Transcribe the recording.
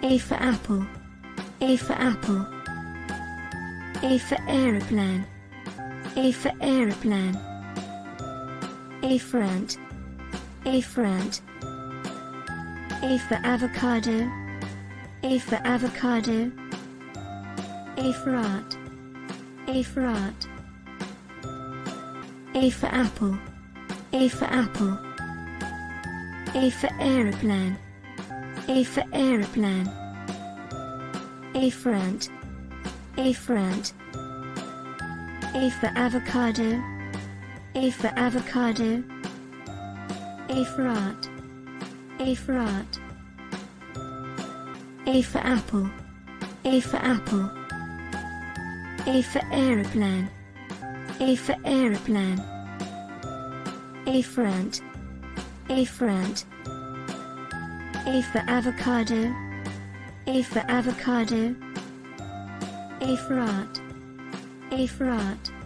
A for apple. A for apple. A for aeroplane. A for aeroplane. A for ant. A for ant. A for avocado. A for avocado. A for art. A for art. A for apple. A for apple. A for aeroplane. A for aeroplane. A for ant. A for ant. A for avocado. A for avocado. A for art. A for art. A for apple. A for apple. A for aeroplane. A for aeroplane. A for ant. A for ant. A for avocado. A for avocado. A for art. A for art.